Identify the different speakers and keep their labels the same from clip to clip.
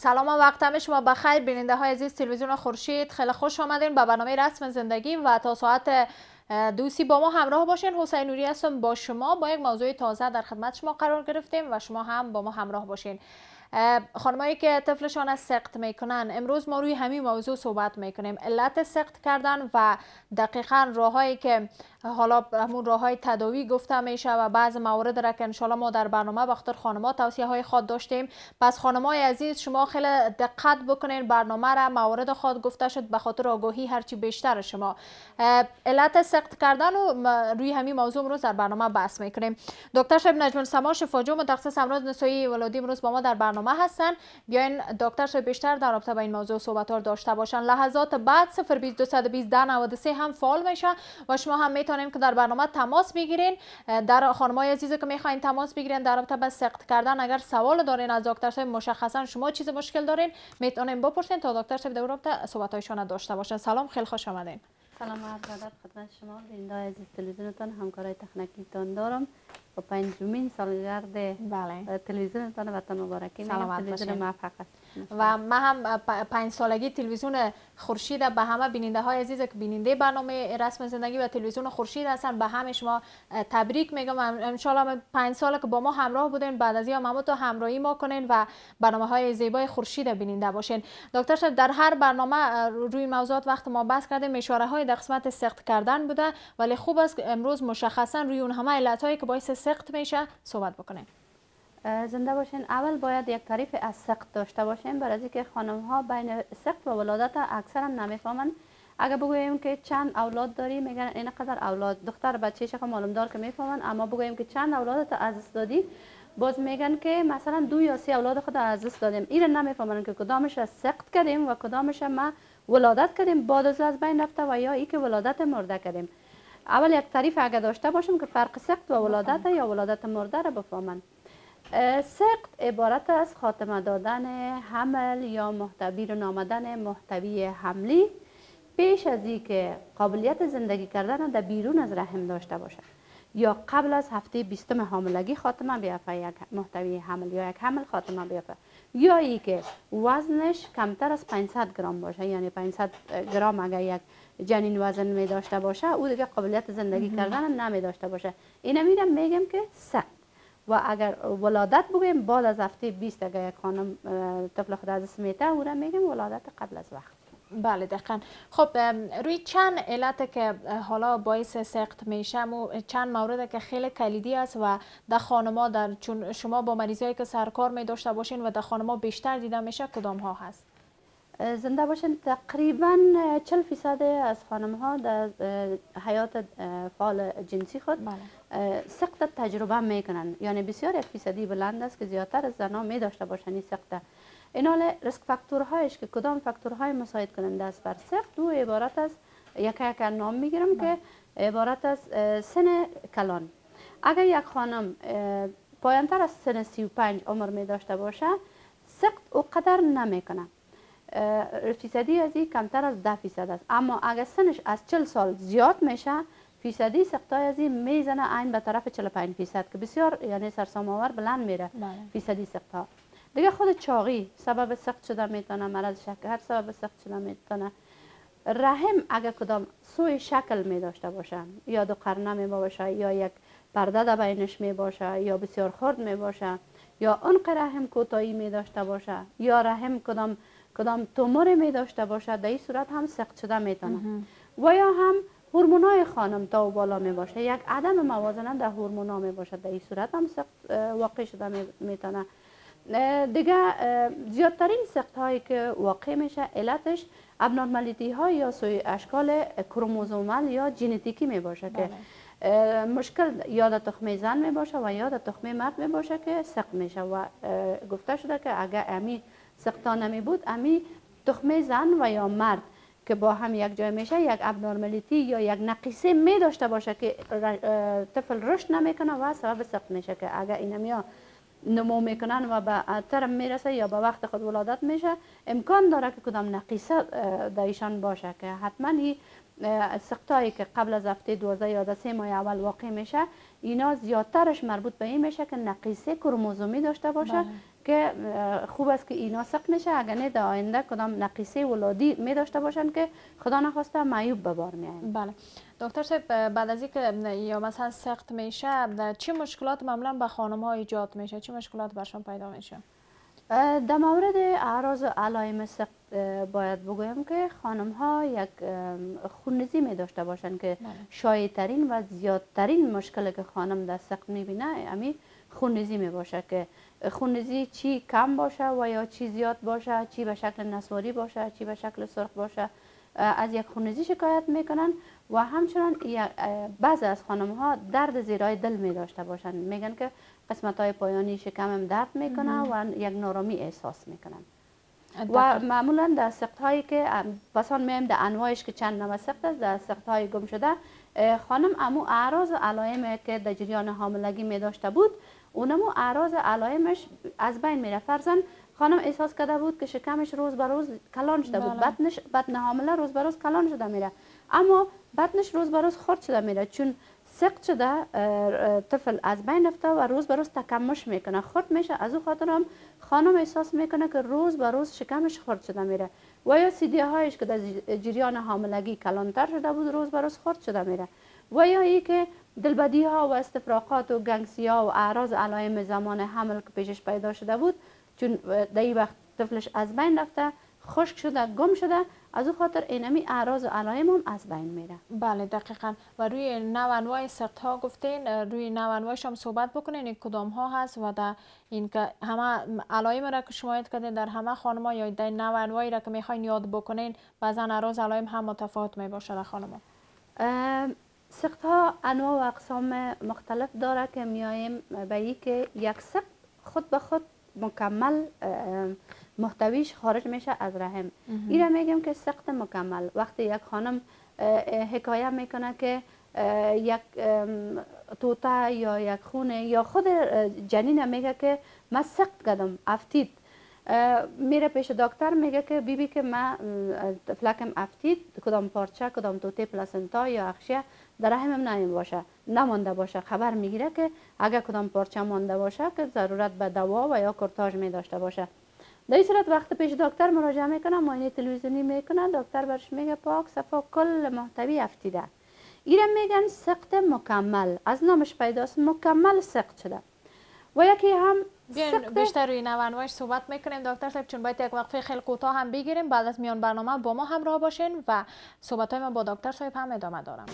Speaker 1: سلام و وقت همه شما بخیر. بیننده های عزیز تلویزیون خورشید خیلی خوش آمدین. به برنامه رسم زندگی و تا ساعت دوسی با ما همراه باشین. حسین نوری هستم با شما. با یک موضوع تازه در خدمت شما قرار گرفتیم و شما هم با ما همراه باشین. خانمایی که طفلشان سخت می‌کنن امروز ما روی همین موضوع صحبت می‌کنیم. علت سخت کردن و دقیقا راههایی که حالا همون راه های تداوی گفته میشه و بعض موارد را که انشالله ما در برنامه بخاطر خانما توصیه های خود داشتیم. پس خانمای عزیز شما خیلی دقت بکنین برنامه را موارد خود گفته شد به خاطر آگاهی هرچی بیشتر شما. علت سخت کردن و روی همین موضوع امروز در برنامه بحث می‌کنیم. دکتر شب نجم سما شفاجو متخصص امراض نسایی ولادی امروز با ما در برنامه هستن. بیاین دکتر شب بیشتر در رابطه با این موضوع صحبت داشته باشن. لحظات بعد 02220 93 هم فعال میشه و شما هم می‌تونیم که در برنامه تماس بگیرین. در خانمای عزیزی که می‌خواین تماس بگیرین در رابطه با سخت کردن اگر سوال دارین از دکتر صاحب مشخصا شما چیز مشکل دارین می‌تونین بپرسین تا دکتر صاحب در رابطه صحبت هایشان داشته باشن سلام خیلی خوش آمدین.
Speaker 2: سلام عرض خدمت شما. بیننده عزیز تلویزیونتان همکارای تکنیکیتان دارم. و پنجمین سالگرد بله. تلویزیونتان وطن مبارکی
Speaker 1: تلویزیون موفق و ما هم پنج سالگی تلویزیون خورشید به همه بیننده های عزیز که بیننده برنامه رسم زندگی و تلویزیون خورشید هستن به همه شما تبریک میگم. ان پنج سال که با ما همراه بودین بعد از این هم تو همراهی ما کنین و برنامه های زیبای خورشید بیننده باشین. دکتر شد در هر برنامه روی موضوعات وقت ما بحث کردیم اشاره های در قسمت سخت کردن بوده ولی خوب است امروز مشخصا روی اون همه علت هایی که باعث سخت میشه صحبت بکنیم.
Speaker 2: زنده باشین. اول باید یک تعریف از سخت داشته باشیم برای اینکه خانم ها بین سخت و ولادت اکثرا نمی‌فهمن. اگر بگوییم که چند اولاد داری میگن این قدر اولاد. دختر بچه شخص معلوم دار که می‌فهمن. اما بگوییم که چند اولادت از دست دادی باز میگن که مثلا دو یا سه اولاد خود از دست دادیم. این نمی‌فهمن که کدامش سخت کردیم و کدامش ما ولادت کردیم. بعد از بین رفته و یا ای که ولادت مرده کردیم. اول یک تعریف اگر داشته باشیم که فرق سخت و ولادت یا ولادت مرده را بفهمن. سقط عبارت از خاتمه دادن حمل یا محتوی رو نامدن محتوی حملی پیش از که قابلیت زندگی کردن در بیرون از رحم داشته باشد. یا قبل از هفته بیستم حاملگی خاتمه بیافته یک محتوی حمل یا یک حمل خاتمه بیافته یا ای که وزنش کمتر از 500 گرم باشه یعنی 500 گرم اگر یک جنین وزن می داشته باشه او دیگه قابلیت زندگی کردن نمی داشته باشه. اینا میرم میگم که سقط. و اگر ولادت بگویم بعد از هفته 20 اگر یک خانم طفل خود از میته او را میگیم ولادت قبل از وقت.
Speaker 1: بله دقیقا. خب روی چند علت که حالا باعث سخت میشه و چند مورد که خیلی کلیدی است و در خانما در چون شما با مریضایی که سرکار می داشته باشین و در خانما بیشتر دیده میشه کدام ها هست؟
Speaker 2: زنده باشین تقریبا 40 فیصد از خانم ها در حیات فعال جنسی خود بله. سقط تجربه می‌کنن. یعنی بسیار یک فیصدی بلند است که زیادتر از زنها می داشته باشن این سقط این حال ریسک فاکتورهایش که کدام فاکتورهای مساعد کننده است بر سقط دو عبارت است یک یک نام می‌گیرم که بله. عبارت از سن کلان. اگر یک خانم پایانتر از سن 35 عمر می داشته باشه سقط او قدر نمی‌کنه. فیصدی از این کمتر از ده فیصد است. اما اگر سنش از چل سال زیاد میشه فیصدی سقطای از این می‌زنه این به طرف 45 فیصد که بسیار یعنی سرسام آور بلند میره بله. فیصدی سقطا. دیگه خود چاقی سبب سقط شده می‌تونه مرض شکر سبب سقط شده می‌تونه. رحم اگر کدام سوی شکل می داشته باشه یا دو قرنه می باشه یا یک پرده در بینش می باشه یا بسیار خرد می باشه یا اون رحم کوتاهی می داشته باشه یا رحم کدام کدام تومور می داشته باشد در این صورت هم سخت شده می‌تونه و یا هم هورمونای خانم تا و بالا می باشه یک عدم موازنه در هورمونا می باشد. در این صورت هم سخت واقع شده می‌تونه دیگه زیادترین سخت هایی که واقع میشه علتش ابنورمالیتی های یا سوی اشکال کروموزومال یا ژنتیکی می باشه که بله. مشکل یا تخمه زن می باشه و یا تخمه مرد می باشه که سخت میشه. و گفته شده که اگر امی سقطا نمی بود امی تخمه زن و یا مرد که با هم یک جای میشه یک ابنورمالیتی یا یک نقیصه می داشته باشه که طفل رشد نمی‌کنه و سبب سقط میشه که اگر این یا نمو می‌کنن و به ترم می‌رسه یا به وقت خود ولادت میشه امکان داره که کدام نقیصه در ایشان باشه که حتما سقطایی که قبل از هفته 12 یا سه ماه اول واقع میشه اینا زیادترش مربوط به این میشه که نقیصه کروموزومی داشته باشه بله. که خوب است که اینا سق نشه. اگر نه در آینده کدام نقیصه ولادی می داشته باشن که خدا نخواسته معیوب به بار میاین
Speaker 1: بله. دکتر صاحب بعد از اینکه یا مثلا سخت میشه چه مشکلات معمولا به خانم ها ایجاد میشه؟ چه مشکلات برشان پیدا میشه؟
Speaker 2: در مورد اعراض و علائم سخت باید بگویم که خانم ها یک خونریزی می داشته باشند که بله. شایع و زیادترین مشکل که خانم در سخت می‌بینه امی خونریزی می باشه که خونریزی چی کم باشه و یا چی زیاد باشه چی به شکل نسواری باشه چی به شکل سرخ باشه از یک خونریزی شکایت می‌کنن و همچنان بعضی از خانم ها درد زیرای دل می داشته باشند میگن که قسمت های پایانی شکمم درد می‌کنه و یک نارامی احساس می‌کنن. و معمولا در سخت هایی که بسان میم در انواعش که چند نوع سخت است در سخت های گم شده خانم امو اعراض و علائم که در جریان حاملگی می داشته بود اونمو اعراض علائمش از بین میره. فرزن خانم احساس کرده بود که شکمش روز به روز کلان شده بود. بله. بطنش بطن حامله روز به روز کلان شده میره. اما بطنش روز به روز خرد شده میره. چون سقط شده طفل از بین رفته و روز به روز تکمش می‌کنه. خرد میشه. از او خاطر هم خانم احساس می‌کنه که روز به روز شکمش خرد شده میره. و یا سیدی هایش که در جریان حاملگی کلانتر شده بود روز به روز خرد شده میره. و یا ای که دلبدی ها و استفراقات و گنگسی ها و اعراض علائم زمان حمل که پیشش پیدا شده بود چون در این وقت طفلش از بین رفته خشک شده گم شده از او خاطر اینمی اعراض و علائم هم از بین میره.
Speaker 1: بله دقیقا. و روی نو انواع سخت ها گفتین روی نو انواعش هم صحبت بکنین این کدام ها هست و در این که همه علائم را که شما کردین در همه خانم یا در نو انواعی را که می‌خواین یاد بکنین بعضا اعراض علائم هم متفاوت می باشه در خانم
Speaker 2: سخت ها انواع و اقسام مختلف داره که میایم به که یک سخت خود به خود مکمل محتویش خارج میشه از رحم. این میگم که سخت مکمل. وقتی یک خانم حکایه می‌کنه که یک توتا یا یک خونه یا خود جنین میگه که من سخت کردم افتید. میره پیش دکتر میگه که بیبی بی که من فلکم افتید کدام پارچه کدام توته پلاسنتا یا اخشیه در رحمم نمیم باشه. نمانده باشه. خبر می‌گیره که اگر کدام پارچه مانده باشه که ضرورت به دوا و یا کرتاژ می داشته باشه. در این صورت وقت پیش دکتر مراجعه می‌کنه معاینه تلویزیونی می‌کنه دکتر برش میگه پاک صفا کل محتوی افتیده. ایره میگن سقط مکمل. از نامش پیداست. مکمل سقط شده. و یکی هم
Speaker 1: بیشتر روی نوانواش صحبت می‌کنیم. دکتر صاحب چون باید یک وقفه خیلی کوتاه هم بگیریم. بعد از میان برنامه با ما همراه باشین و صحبت های ما با دکتر صاحب هم ادامه دارم.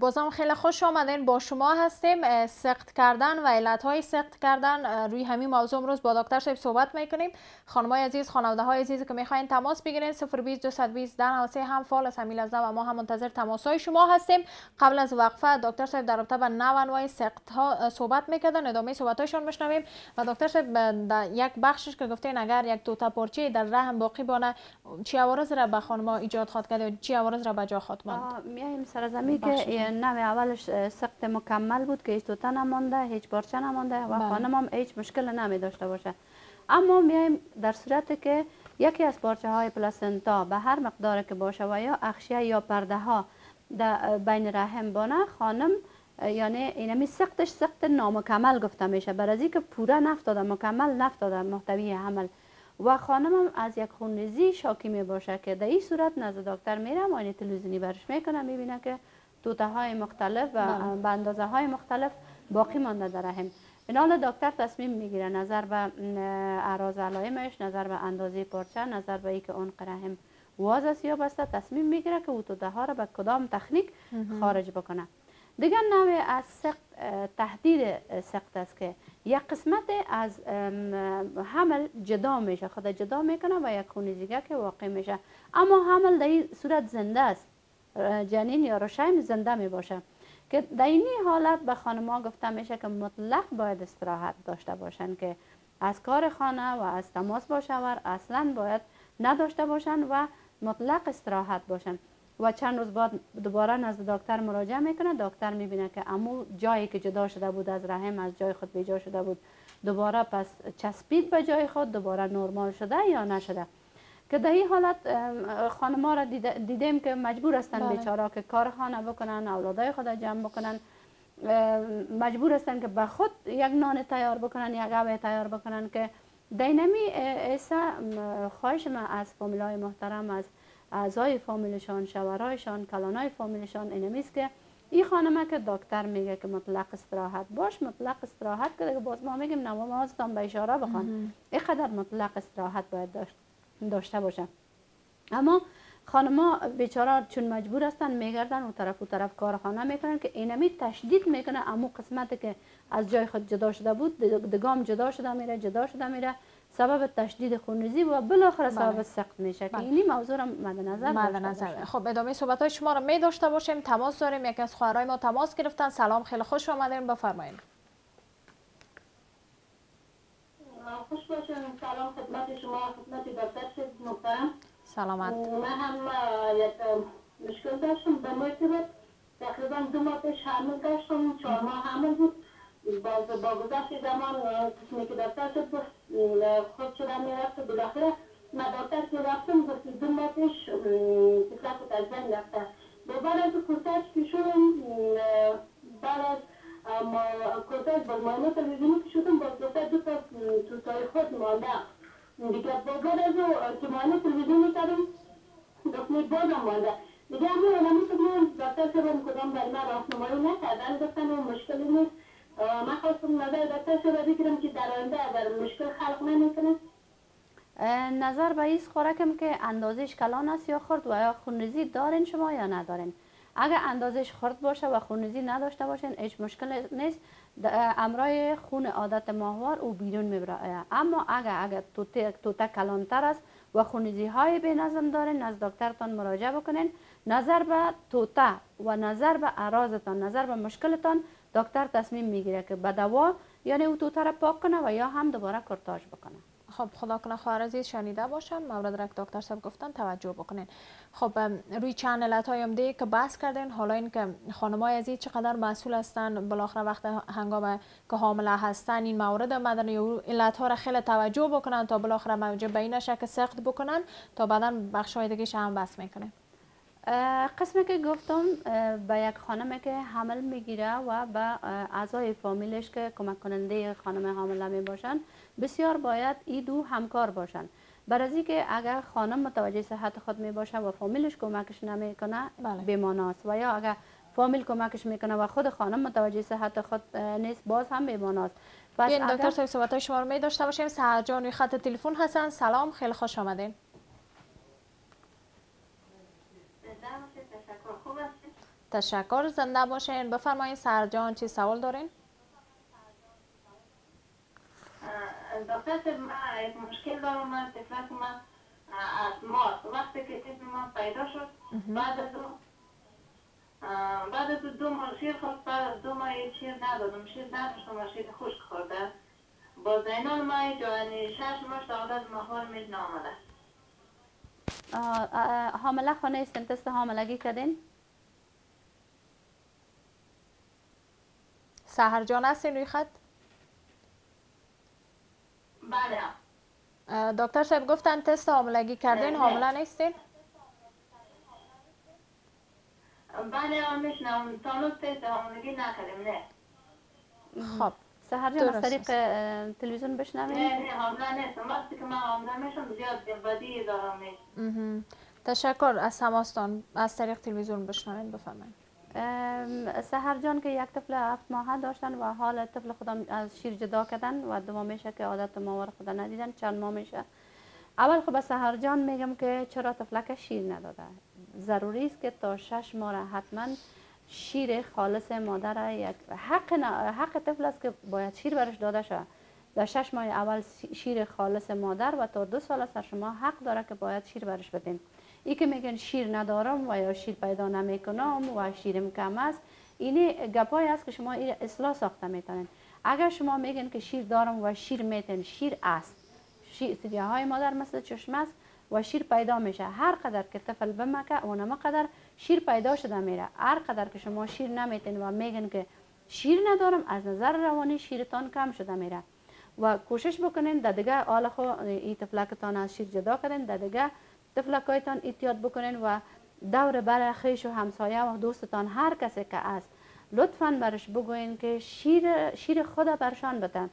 Speaker 1: بازم خیلی خوش آمدین. با شما هستیم سخت کردن و علت های سخت کردن روی همین موضوع امروز با دکتر صاحب صحبت می‌کنیم. خانم های عزیز خانواده های عزیز که می‌خواین تماس بگیرین 020 220 10 هم فال از همین لحظه و ما هم منتظر تماس های شما هستیم. قبل از وقفه دکتر صاحب در رابطه با نو انواع سخت ها صحبت می‌کردن. ادامه صحبت هایشان بشنویم و دکتر صاحب در یک بخشش که گفتین اگر یک توتا پرچه در رحم باقی بانه چی عوارض را به خانم ایجاد خواهد کرد چی عوارض را به جا خواهد ماند؟
Speaker 2: میایم سر که نوع اولش سخت مکمل بود که هیچ توته نمانده هیچ بارچه نمانده و بله. خانم هم هیچ مشکل نمی داشته باشه. اما میایم در صورت که یکی از پارچه های پلاسنتا به هر مقدار که باشه و یا اخشیه یا پرده ها در بین رحم بانه خانم یعنی اینمی سختش سخت نامکمل گفته میشه. برای که پوره نفتاده مکمل نفتاده محتوی حمل. و خانم هم از یک خونریزی شاکی می باشه که در این صورت نزد دکتر میره معاینه تلویزیونی برش می‌کنه می‌بینه که توته های مختلف و. به اندازه های مختلف باقی مانده در رحم این حال دکتر تصمیم می‌گیره نظر به اعراض علائمش نظر به اندازه پارچه نظر به اینکه اون رحم واز است یا بسته تصمیم می‌گیره که او توته ها را به کدام تکنیک خارج بکنه. دیگر نوع از سخت تهدید سخت است که یک قسمت از حمل جدا میشه. خود جدا می‌کنه و یک خونریزی که واقع میشه. اما حمل در این صورت زنده است. جنین یا رشیم زنده می باشه. که در این حالت به ها گفته میشه که مطلق باید استراحت داشته باشن که از کار خانه و از تماس با شوهر اصلا باید نداشته باشن و مطلق استراحت باشن. و چند روز بعد دوباره نزد دکتر مراجعه می‌کنه. دکتر می‌بینه که امو جایی که جدا شده بود از رحم از جای خود بیجا شده بود دوباره پس چسبید به جای خود دوباره نرمال شده یا نشده. که در این حالت خانما را دیدیم که مجبور هستن بله. بیچاره که کارخانه بکنن اولادای خود جمع بکنن. مجبور هستن که به خود یک نان تیار بکنن یک عبه تیار بکنن که دینمی ایسا خواهش من از فامیلای محترم از اعضای فامیلشان شوهرایشان کلانای فامیلشان اینمیست که این خانمه که دکتر میگه که مطلق استراحت باش مطلق استراحت که باز ما میگیم نمازتان به اشاره بخوان. اینقدر مطلق استراحت باید داشته باشه. اما خانما بیچاره چون مجبور هستن میگردن و طرف و طرف کارخانه می‌کنن که اینمی تشدید می‌کنه. امو قسمتی که از جای خود جدا شده بود دگام جدا شده میره جدا شده میره. سبب تشدید خونریزی و بالاخره بله. سبب سقط میشه که بله. اینی موضوع را مد نظر
Speaker 1: مد نظر خب ادامه صحبت های شما رو می داشته باشیم. تماس داریم. یکی از خواهرای ما تماس گرفتن. سلام خیلی خوش آمدین. بفرمایید
Speaker 3: خوش باشین. سلام خدمت شما خدمت محترم
Speaker 1: سلامت
Speaker 3: من هم یک مشکل داشتم به تقریبا دو ماه پیش حمل داشتم چهار ماه حمل بود باز با گذشت زمان قسمی که دکتر شد خود شدم می‌رفت بالاخره من دکتر که رفتم گفت دو ماه پیش تفلک و تجزن رفته بعد از کورتاج که شدم بعد از کورتاج باز تلویزیونی که شدم باز دو تا توتای خود مانده دیگه بعد از که مایمه تلویزیونی کردم گفت بازم مانده دیگه همون علمی که من دکتر سبم کدام برای من راهنمایی نکردن؟ گفتن مشکلی نیست. من خواستم نظر دکتر شده بگیرم که در آینده اگر مشکل خلق نمی‌کنه.
Speaker 2: نظر به ایست خوراکم که اندازش کلان است یا خورد و یا خونریزی دارین شما یا ندارین؟ اگر اندازش خورد باشه و خونریزی نداشته باشین هیچ مشکل نیست. امرای خون عادت ماهوار او بیرون می‌بره اما اگر اگر توته کلانتر است و خونریزی های به نظم دارین از دکترتان مراجعه بکنین. نظر به توته و نظر به اعراضتان نظر به مشکلتان دکتر تصمیم می‌گیره که به دوا یعنی او توته را پاک کنه و یا هم دوباره کرتاژ بکنه.
Speaker 1: خب خدا کنه خواهر عزیز شنیده باشن مورد رک دکتر صاحب گفتن توجه بکنین. خب روی چنلت های دی که بحث کردین حالا این که خانمای عزیز چقدر مسئول هستن بالاخره وقت هنگام که حامله هستن این مورد مدن یا علت ها را خیلی توجه بکنن تا بالاخره موجب به این شک سخت بکنن تا بعدا بخش های دیگه هم بس می‌کنه
Speaker 2: قسمی که گفتم به یک خانمی که حمل می‌گیره و به اعضای فامیلش که کمک کننده خانم حامله می باشن بسیار باید ای دو همکار باشن برای که اگر خانم متوجه صحت خود می باشه و فامیلش کمکش نمی‌کنه بله. بیماناست و یا اگر فامیل کمکش می‌کنه و خود خانم متوجه صحت خود نیست باز هم بیماناست
Speaker 1: پس اگر... دکتر صاحب صحبت شما رو می داشته باشیم. سهر جان خط تلفن هستن. سلام خیلی خوش آمدین. تشکر. زنده باشین. بفرمایید سرجان چی سوال دارین؟
Speaker 3: من یک مشکل دارم من تفلت من از ماست وقتی که تفل من پیدا شد بعد از بعد از دو ماه شیر خواست بعد از دو ماه شیر ندادم شیر نداشتم و شیر خشک خورده با زینال ما جوانی شش ماه عادت ماهوار میز نامده
Speaker 2: حامله خانه استن تست حاملگی کردین؟
Speaker 1: سهر جان هستین روی خط؟
Speaker 3: بله.
Speaker 1: دکتر صاحب گفتن تست حاملگی کردین حامله نیستین؟
Speaker 3: بله میشنم تانوس تست حاملگی نکردیم نه.
Speaker 1: خب.
Speaker 2: سهر جان از طریق تلویزیون بشنوین؟
Speaker 3: نه نه حامله نیستم. وقتی که من حامله میشم زیاد بدی دارم نیست
Speaker 1: تشکر از تماستان از طریق تلویزیون بشنوین بفرمایید.
Speaker 2: سهر جان که یک طفل هفت ماه داشتن و حال طفل خودم از شیر جدا کردن و دو میشه که عادت ماور خدا ندیدن چند ماه میشه. اول خب سهر جان میگم که چرا طفلک شیر نداده؟ ضروری است که تا شش ماه حتما شیر خالص مادر یک حق, حق طفل است که باید شیر برش داده شه. در شش ماه اول شیر خالص مادر و تا دو سال است شما حق داره که باید شیر برش بدین. ای که میگن شیر ندارم و یا شیر پیدا نمی‌کنم و شیرم کم است. این گپای است که شما این اصلاح ساخته می‌تونین. اگر شما میگن که شیر دارم و شیر میتن شیر است. شیر های مادر مثل چشم است و شیر پیدا میشه. هر قدر که طفل بمکه اونم قدر شیر پیدا شده میره. هر قدر که شما شیر نمیتین و میگن که شیر ندارم از نظر روانی شیرتان کم شده میره. و کوشش بکنین در دیگه حال خو این تفلکتان از شیر جدا کردین در دیگه تفلکایتان ایتیاد بکنین و دور بر خیش و همسایه و دوستتان هر کسی که است لطفا برش بگوین که شیر, شیر خود برشان بده.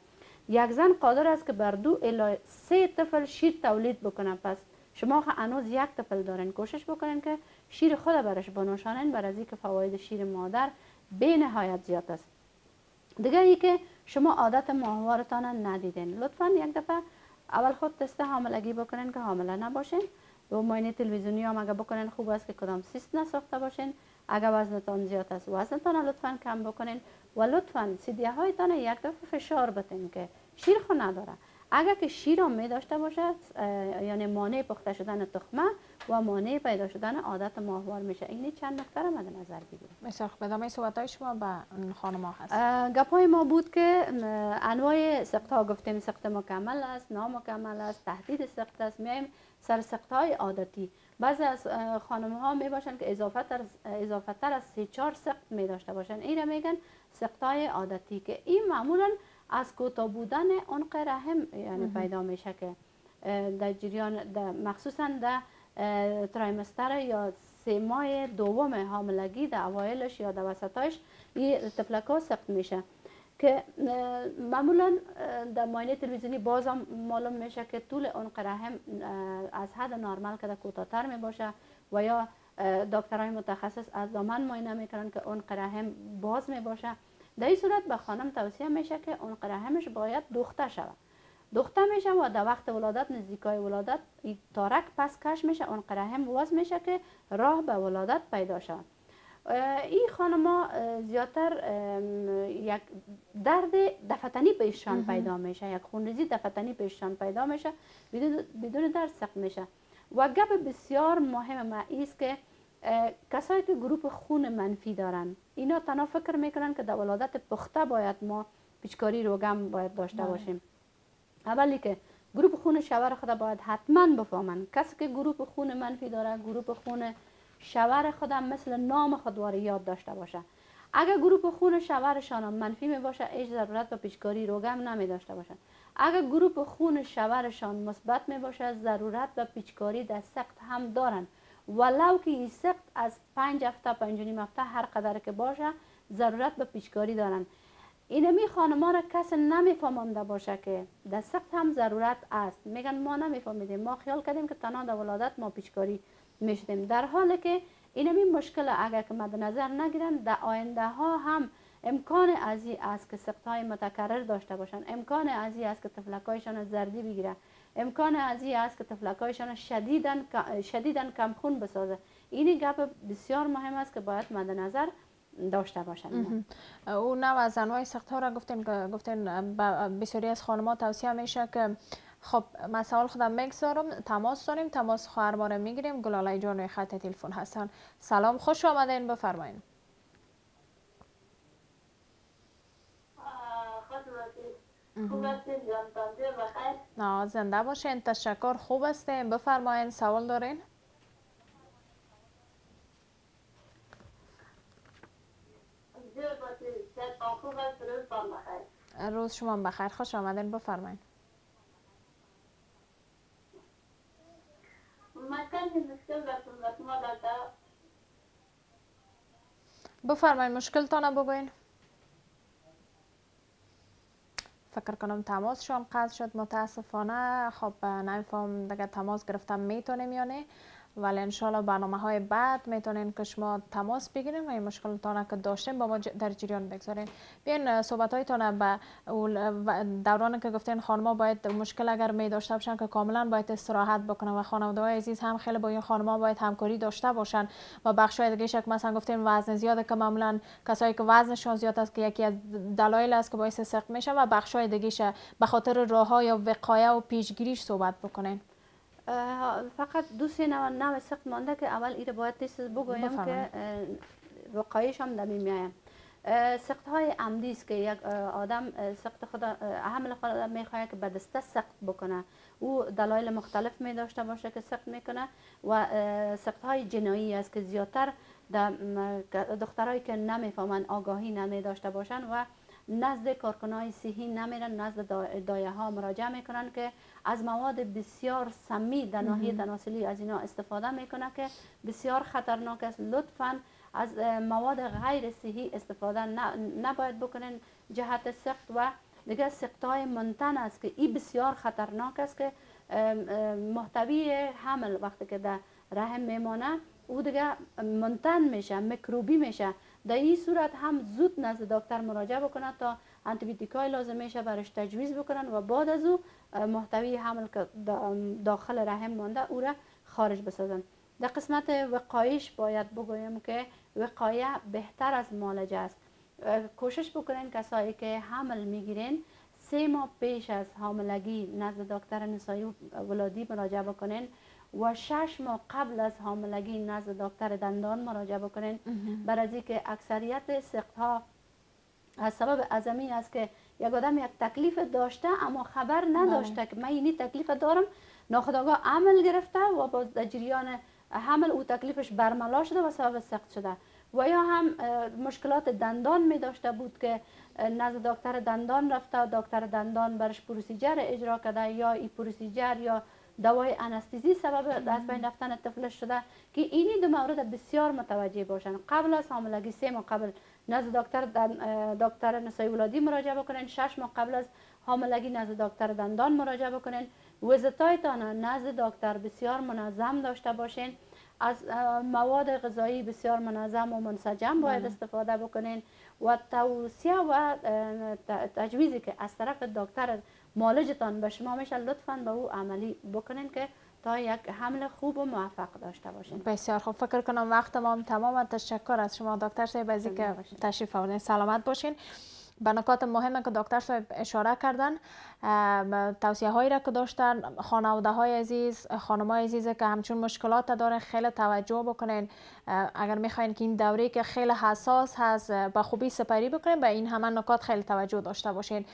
Speaker 2: یک زن قادر است که بر دو الی سه طفل شیر تولید بکنه. پس شما هنوز یک طفل دارین کوشش بکنین که شیر خود برش بنوشانین بر از که فواید شیر مادر به نهایت زیاد است. دیگه ای که شما عادت ماهوارتان ندیدین. لطفا یک دفعه اول خود تست حاملگی بکنین که حامله نباشین. و ماینه تلویزیونی هم اگه بکنین خوب است که کدام سیست نساخته باشین اگر وزنتان زیاد است وزنتان لطفا کم بکنین و لطفا سیدیه هایتان یک دفعه فشار بتین که شیر خو نداره. اگر که شیر هم می داشته باشد یعنی مانع پخته شدن تخمه و مانع پیدا شدن عادت ماهوار میشه. این چند نکته را مد نظر
Speaker 1: بسیار خوب ادامه صحبت های شما به خانم ها هست.
Speaker 2: گپای ما بود که انواع سخت ها گفتیم سخت مکمل است نامکمل است تهدید سخت است. میایم سر سخت های عادتی. بعضی از خانم ها می باشن که اضافه تر, اضافه تر از سه چهار سخت می داشته باشن این را میگن سخت های عادتی که این معمولا از کوتاه بودن اون رحم یعنی پیدا میشه که در جریان مخصوصا در ترایمستر یا سه ماه دوم حاملگی در اوایلش یا در وسطایش این تفلک سخت میشه. که معمولا در ماینه تلویزیونی بازم معلوم میشه که طول اون رحم از حد نرمال که کوتاهتر می باشه و یا دکترای متخصص از دامن ماینه می‌کنن که اون رحم باز می باشه در این صورت به خانم توصیه میشه که اون رحمش باید دوخته شود. دوخته میشه و در وقت ولادت نزدیکای ولادت تارک پس کش میشه اون رحم باز میشه که راه به ولادت پیدا شود. این خانما زیادتر یک درد دفتنی پیشان پیدا میشه یک خونریزی دفتنی پیشان پیدا میشه بدون درد سخت میشه. و گپ بسیار مهم ما است که کسایی که گروپ خون منفی دارن اینا تنها فکر می‌کنن که در ولادت وقته باید ما پیچکاری RhoGAM باید داشته بله. باشیم. اولی که گروپ خون شوهر خود باید حتما بفهمن. کسی که گروپ خون منفی داره گروپ خون شوهر خودم مثل نام خود یاد داشته باشه. اگر گروپ خون شوهرشان منفی می باشه هیچ ضرورت به پیچکاری RhoGAM نمی داشته باشن اگر گروپ خون شوهرشان مثبت می باشه ضرورت به پیچکاری در سخت هم دارن. ولو که این سخت از پنج هفته پنج نیم هفته هر قدر که باشه ضرورت به پیچکاری دارن. اینمی خانما را کس نمیفهمانده باشه که در سخت هم ضرورت است. میگن ما نمیفهمیدیم. ما خیال کردیم که تنها در ولادت ما پیچکاری می‌شدیم. در حالی که اینمی مشکل اگر که مد نظر نگیرن در آینده ها هم امکان ازی است که سخت های متکرر داشته باشن. امکان ازی است که تفلکایشان زردی بگیره امکان ازی است که تفلکایشان شدیدن شدیدن کم خون بسازه. اینی گپ بسیار مهم است که باید مد نظر داشته باشند
Speaker 1: او نوع از انواع سخت ها را گفتین گفتین بسیاری از خانمات توصیه میشه که خب مسائل خودم می‌گذارم تماس داریم. تماس خواهر ما رو می‌گیریم. گلاله جان خط تلفن هستن. سلام خوش آمدین. بفرمایید نه زنده باشین. تشکر. خوب هستیم بفرمایین. سوال دارین؟ روز شما بخیر. خوش آمدین. بفرمایید بفرمایید مشکل تانه بگوین فکر کنم تماسشان قطع شد متاسفانه خب نمیفهم دیگه تماس گرفتم می‌تونیم یا نه ولی انشالله برنامه های بعد می‌تونین که شما تماس بگیرین و این مشکلتان که داشتیم با ما در جریان بگذارین. بیاین صحبت هایتان به دوران که گفتین خانما باید مشکل اگر می داشته باشن که کاملا باید استراحت بکنن و خانواده های عزیز هم خیلی با این خانما باید همکاری داشته باشن. و بخش های دیگه شک مثلا گفتین وزن زیاده که معمولا کسایی که وزنشون زیاد است که یکی از دلایل است که باعث سخت میشه و بخش های دیگه به خاطر راه های یا وقایه و پیشگیریش صحبت بکنین.
Speaker 2: فقط دو سه نوع نوع سخت مانده که اول ایره باید تست بگویم که وقایش هم دمی میایم. سخت های عمدی است که یک آدم سخت خود حمل خود می‌خواد که به دسته سخت بکنه. او دلایل مختلف می داشته باشه که سخت می‌کنه و سخت های جنایی است که زیادتر دخترهایی که نمی‌فهمن آگاهی نمی داشته باشن و نزد کارکنای صحی نمیرن نزد دایه ها مراجعه می‌کنن که از مواد بسیار سمی در ناحیه تناسلی از اینا استفاده می‌کنه که بسیار خطرناک است. لطفا از مواد غیر صحی استفاده نباید بکنین جهت سخت و دیگه سخت های منتن است که این بسیار خطرناک است که محتوی حمل وقتی که در رحم میمانه او دیگه منتن میشه میکروبی میشه. در این صورت هم زود نزد دکتر مراجعه بکنه تا های لازم میشه برش تجویز بکنن و بعد از او محتوی حمل که داخل رحم مانده او را خارج بسازن در قسمت وقایش باید بگویم که وقایه بهتر از معالجه است. کوشش بکنین کسایی که حمل می‌گیرین سه ماه پیش از حاملگی نزد دکتر نسایی ولادی مراجعه بکنین. و شش ماه قبل از حاملگی نزد دکتر دندان مراجعه بکنین. بر از که اکثریت سخت ها از سبب ازمی است که یک آدم یک تکلیف داشته اما خبر نداشته بله. که من اینی تکلیف دارم. ناخداگاه عمل گرفته و با جریان حمل او تکلیفش برملا شده و سبب سخت شده. و یا هم مشکلات دندان می داشته بود که نزد دکتر دندان رفته. دکتر دندان برش پروسیجر اجرا کرده یا ای پروسیجر یا دوای انستیزی سبب از بین رفتن طفلش شده که اینی دو مورد بسیار متوجه باشن. قبل از حاملگی سه ماه قبل نزد دکتر دکتر نسای ولادی مراجعه بکنین شش ماه قبل از حاملگی نزد دکتر دندان مراجعه بکنین وزتایتان نزد دکتر بسیار منظم داشته باشین. از مواد غذایی بسیار منظم و منسجم باید. استفاده بکنین. و توصیه و تجویزی که از طرف دکتر مالجتان به شما میشه لطفا به او عملی بکنین که تا یک حمل خوب و موفق داشته باشین.
Speaker 1: بسیار خوب. فکر کنم وقت ما تمام تشکر از شما دکتر صاحب از که تشریف آوردین. سلامت باشین. به نکات مهم که دکتر صاحب اشاره کردن توصیه هایی را که داشتن خانواده های عزیز خانم های عزیز که همچون مشکلات دارن خیلی توجه بکنین. اگر می‌خواین که این دوره که خیلی حساس هست به خوبی سپری بکنین. به این همه نکات خیلی توجه داشته باشین.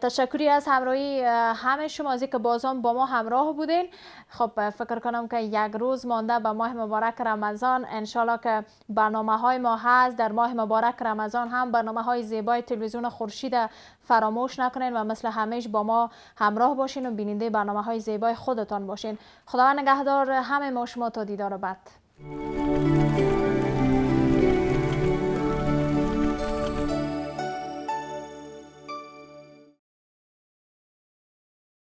Speaker 1: تشکری از همراهی همه شما از که بازم با ما همراه بودین. خب فکر کنم که یک روز مانده به ماه مبارک رمضان انشالله که برنامه های ما هست. در ماه مبارک رمضان هم برنامه های زیبای تلویزیون خورشید فراموش نکنین و مثل همیش با ما همراه باشین و بیننده برنامه های زیبای خودتان باشین. خداوند نگهدار همه ما شما تا دیدار بعد.